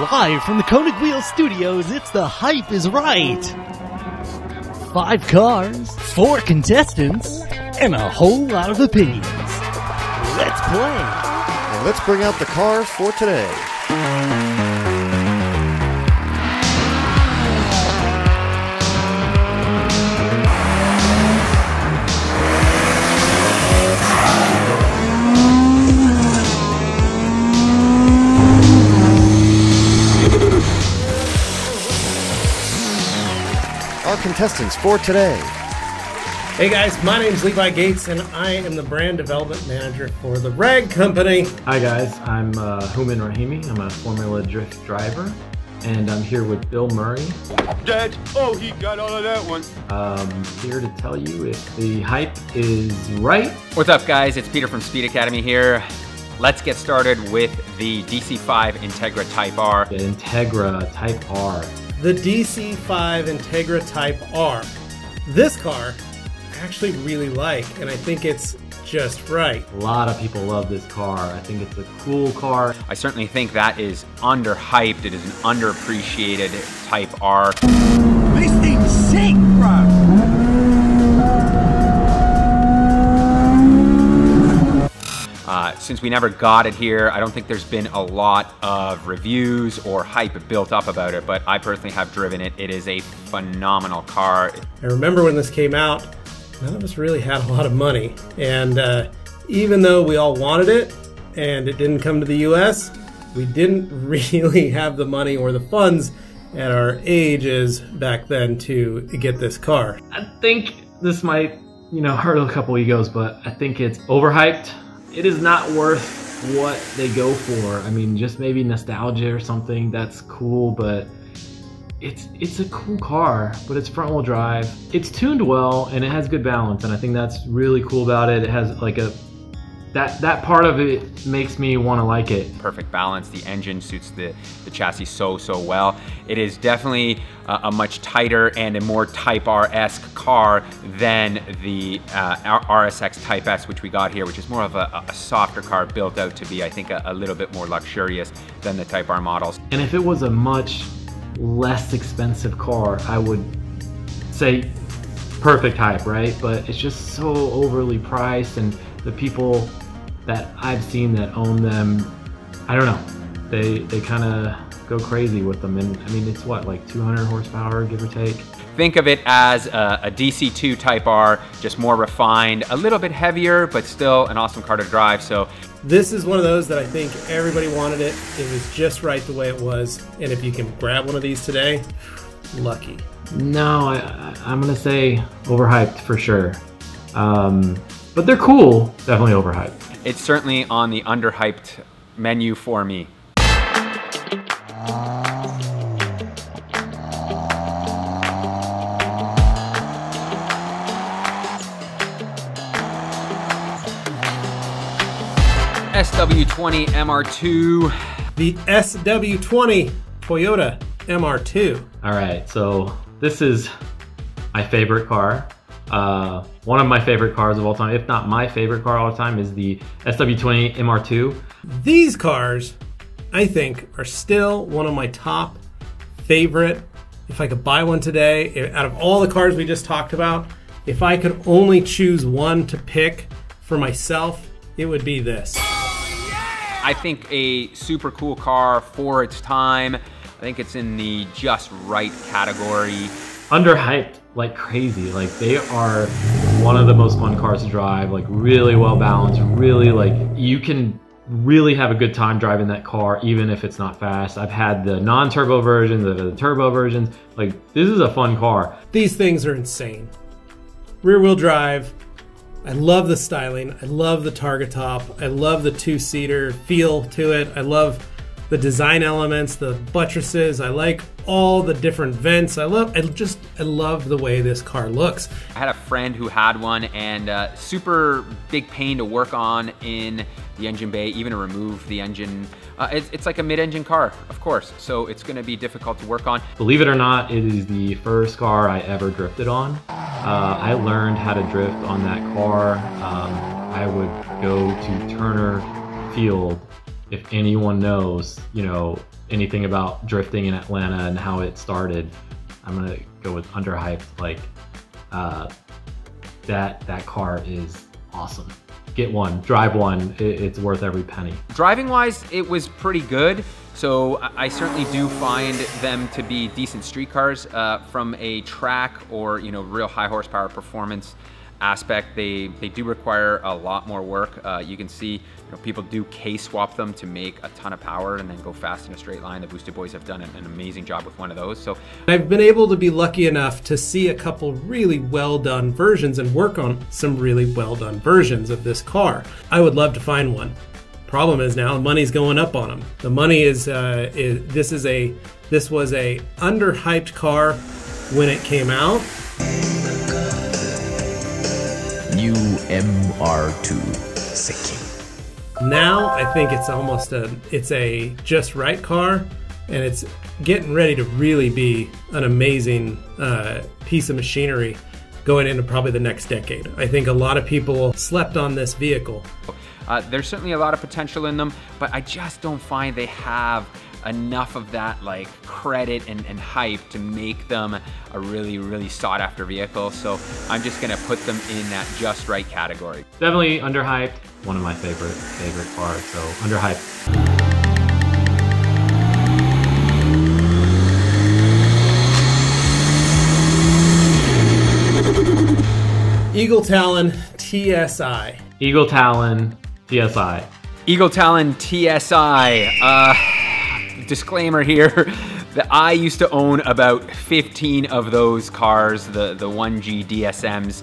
Live from the Konig Wheel Studios, it's The Hype is Right. Five cars, four contestants, and a whole lot of opinions. Let's play. And let's bring out the cars for today. Contestants for today. Hey guys, my name is Levi Gates, and I am the brand development manager for the Rag Company. Hi guys, I'm uh, Hooman Rahimi. I'm a Formula Drift driver, and I'm here with Bill Murray. Dead. Oh, he got all of that one. Um, here to tell you if the hype is right. What's up, guys? It's Peter from Speed Academy here. Let's get started with the DC5 Integra Type R. The Integra Type R. The DC5 Integra Type R. This car, I actually really like, and I think it's just right. A lot of people love this car. I think it's a cool car. I certainly think that is underhyped. It is an underappreciated Type R. This thing's sick, Uh, since we never got it here, I don't think there's been a lot of reviews or hype built up about it, but I personally have driven it. It is a phenomenal car. I remember when this came out, none of us really had a lot of money, and uh, even though we all wanted it and it didn't come to the US, we didn't really have the money or the funds at our ages back then to get this car. I think this might, you know, hurt a couple egos, but I think it's overhyped. It is not worth what they go for. I mean, just maybe nostalgia or something. That's cool, but it's it's a cool car, but it's front wheel drive. It's tuned well and it has good balance, and I think that's really cool about it. It has like a that that part of it makes me want to like it. Perfect balance. The engine suits the, the chassis so, so well. It is definitely uh, a much tighter and a more Type R-esque car than the uh, RSX Type S, which we got here, which is more of a, a softer car built out to be, I think, a, a little bit more luxurious than the Type R models. And if it was a much less expensive car, I would say perfect hype, right? But it's just so overly priced, and the people that I've seen that own them, I don't know, they they kind of go crazy with them. And I mean, it's what like 200 horsepower, give or take. Think of it as a, a DC2 Type R, just more refined, a little bit heavier, but still an awesome car to drive. So This is one of those that I think everybody wanted it. It was just right the way it was. And if you can grab one of these today, lucky. No, I, I, I'm gonna say overhyped for sure. Um, but they're cool, definitely overhyped. It's certainly on the underhyped menu for me. SW20 MR2. The SW20 Toyota MR2. All right, so this is my favorite car. Uh, one of my favorite cars of all time, if not my favorite car of all time, is the SW20 MR2. These cars, I think, are still one of my top favorite. If I could buy one today, i- out of all the cars we just talked about, if I could only choose one to pick for myself, it would be this. I think a super cool car for its time. I think it's in the just right category. Underhyped like crazy. Like they are one of the most fun cars to drive. Like really well balanced. Really like you can really have a good time driving that car even if it's not fast. I've had the non-turbo versions, the, the turbo versions. Like this is a fun car. These things are insane. Rear wheel drive. I love the styling. I love the targa top. I love the two seater feel to it. I love the design elements, the buttresses. I like all the different vents. I love, I just, I love the way this car looks. I had a friend who had one and uh, super big pain to work on in the engine bay, even to remove the engine. Uh, it's, it's like a mid-engine car, of course, so it's going to be difficult to work on. Believe it or not, it is the first car I ever drifted on. Uh, I learned how to drift on that car. Um, I would go to Turner Field if anyone knows, you know, anything about drifting in Atlanta and how it started, I'm gonna go with underhyped. Like uh, that that car is awesome. Get one, drive one. It, it's worth every penny. Driving wise, it was pretty good. So I certainly do find them to be decent street cars uh, from a track or you know real high horsepower performance aspect. They they do require a lot more work. Uh, you can see you know, people do case swap them to make a ton of power and then go fast in a straight line. The Boosted Boys have done an, an amazing job with one of those. So I've been able to be lucky enough to see a couple really well done versions and work on some really well done versions of this car. I would love to find one. Problem is now money's going up on them. The money is, uh, is this is a this was a underhyped car when it came out. MR2 Seki. Now I think it's almost a it's a just right car, and it's getting ready to really be an amazing uh, piece of machinery going into probably the next decade. I think a lot of people slept on this vehicle. Uh, there's certainly a lot of potential in them, but I just don't find they have enough of that like credit and, and hype to make them a really, really sought after vehicle. So I'm just gonna put them in that just right category. Definitely underhyped. One of my favorite favorite cars. So underhyped. Eagle Talon TSI. Eagle Talon TSI. Eagle Talon TSI. Uh, disclaimer here that I used to own about 15 of those cars, the, the 1G DSMs.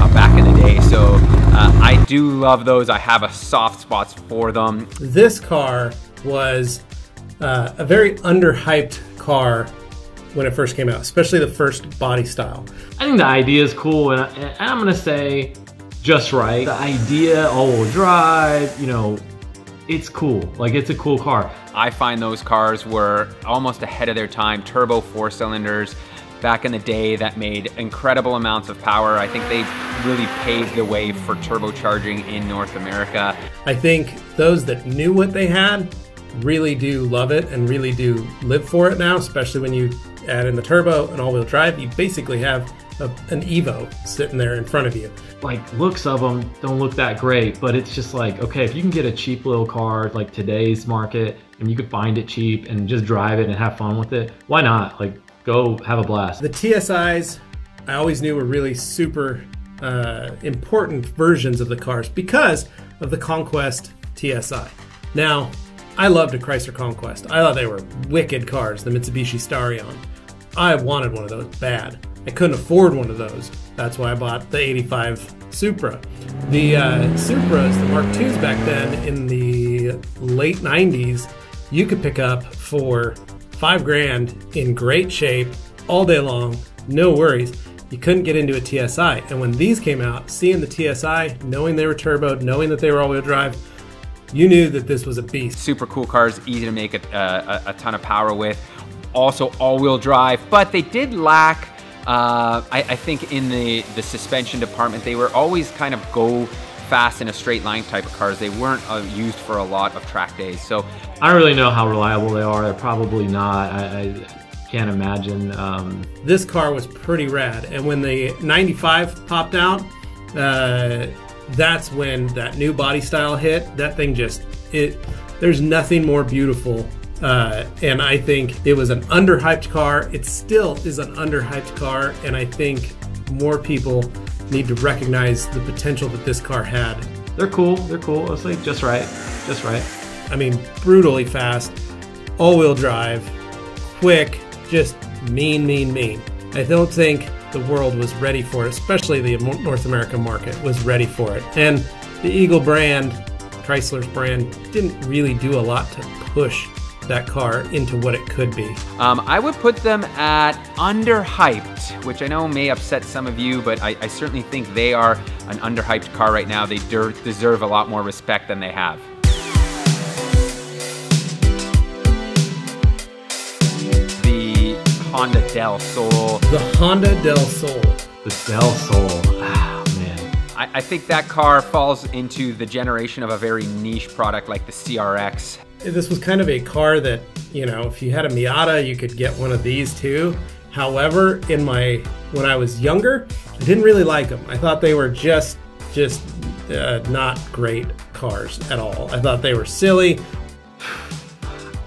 Uh, back in the day, so uh, I do love those. I have a soft spot for them. This car was uh, a very underhyped car when it first came out, especially the first body style. I think the idea is cool, and, I, and I'm gonna say just right. The idea, all-wheel drive, you know, it's cool. Like it's a cool car. I find those cars were almost ahead of their time. Turbo four cylinders back in the day that made incredible amounts of power. I think they really paved the way for turbocharging in North America. I think those that knew what they had really do love it and really do live for it now, especially when you add in the turbo and all-wheel drive. You basically have a, an Evo sitting there in front of you. Like looks of them don't look that great, but it's just like okay, if you can get a cheap little car like today's market, and you could find it cheap and just drive it and have fun with it, why not? Like go have a blast. The TSIs, I always knew were really super uh, important versions of the cars because of the Conquest TSI. Now, I loved a Chrysler Conquest. I thought they were wicked cars, the Mitsubishi Starion. I wanted one of those bad. I couldn't afford one of those. That's why I bought the 85 Supra. The uh, Supras, the Mark IIs back then in the late 90s, you could pick up for five grand in great shape all day long, no worries. You couldn't get into a TSI. And when these came out, seeing the TSI, knowing they were turboed, knowing that they were all wheel drive, you knew that this was a beast. Super cool cars, easy to make a, a, a ton of power with. Also all-wheel drive, but they did lack, uh, I, I think in the, the suspension department, they were always kind of go fast in a straight line type of cars. They weren't uh, used for a lot of track days. So I don't really know how reliable they are. They're probably not. I, I can't imagine. Um, This car was pretty rad. And when the 95 popped out, uh, that's when that new body style hit. That thing just, it. there's nothing more beautiful. Uh, and I think it was an underhyped car. It still is an underhyped car. And I think more people need to recognize the potential that this car had. they're cool. They're cool. It's like just right. Just right. I mean, brutally fast, all wheel drive, quick, just mean, mean, mean. I don't think the world was ready for it, especially the North American market was ready for it. And the Eagle brand, Chrysler's brand, didn't really do a lot to push that car into what it could be. Um, I would put them at underhyped, which I know may upset some of you, but I, I certainly think they are an underhyped car right now. They der- deserve a lot more respect than they have. The Honda Del Sol. The Honda Del Sol. The Del Sol. Man. I, I think that car falls into the generation of a very niche product like the CRX. This was kind of a car that, you know, if you had a Miata, you could get one of these too. However, in my when I was younger, I didn't really like them. I thought they were just just uh, not great cars at all. I thought they were silly.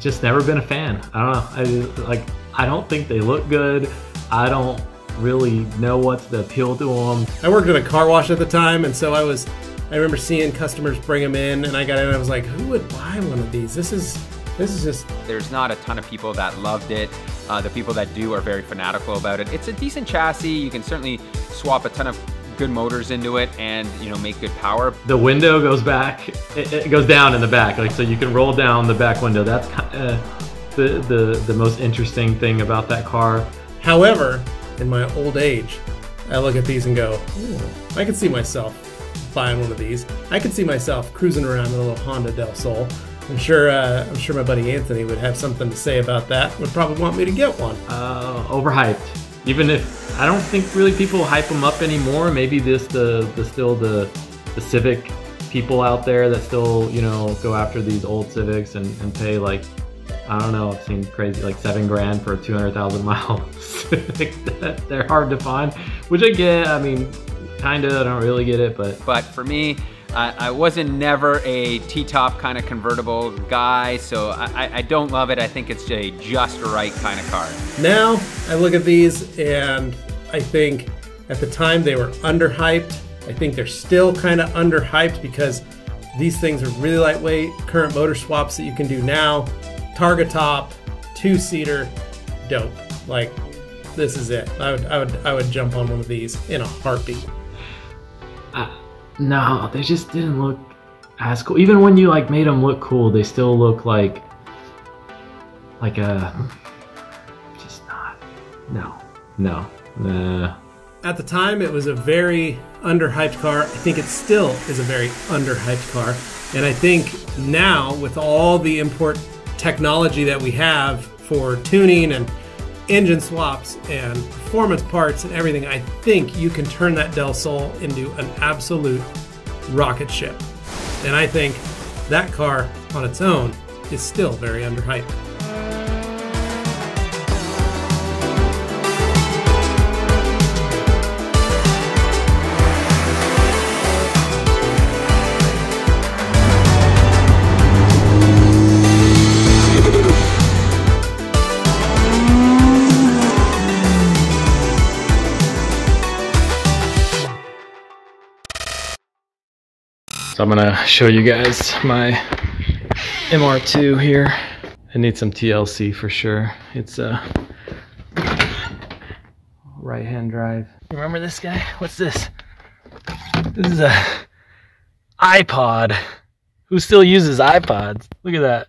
Just never been a fan. I don't know. I like. I don't think they look good. I don't really know what's the appeal to them. I worked at a car wash at the time, and so I was. I remember seeing customers bring them in, and I got in. and I was like, "Who would buy one of these? This is this is just There's not a ton of people that loved it. Uh, the people that do are very fanatical about it. It's a decent chassis. You can certainly swap a ton of good motors into it and you know make good power. The window goes back. It, it goes down in the back, like so you can roll down the back window. That's kind of the the the most interesting thing about that car. However, in my old age, I look at these and go, "Ooh, I could see myself buying one of these. I could see myself cruising around in a little Honda Del Sol. I'm sure. Uh, I'm sure my buddy Anthony would have something to say about that. Would probably want me to get one. Uh, overhyped. Even if I don't think really people hype them up anymore. Maybe this the the still the the Civic people out there that still you know go after these old Civics and, and pay like I don't know. I've seen crazy like seven grand for a two hundred thousand mile Civic. They're hard to find, which I get. I mean, kinda. I don't really get it, but But for me, I, I wasn't never a T-top kind of convertible guy, so I, I- I don't love it. I think it's a just right kind of car. Now I look at these and I think at the time they were underhyped. I think they're still kind of underhyped because these things are really lightweight. Current motor swaps that you can do now, targa top, two seater, dope. Like this is it. I would I would I would jump on one of these in a heartbeat. Uh, no, they just didn't look as cool. Even when you like made them look cool, they still look like like a just not. No, no, nah. At the time, it was a very underhyped car. I think it still is a very underhyped car. And I think now, with all the import technology that we have for tuning and engine swaps and performance parts and everything, I think you can turn that Del Sol into an absolute rocket ship. And I think that car on its own is still very underhyped. So I'm gonna show you guys my MR2 here. I need some TLC for sure. It's a right hand drive. Remember this guy? What's this? This is a iPod. Who still uses iPods? Look at that.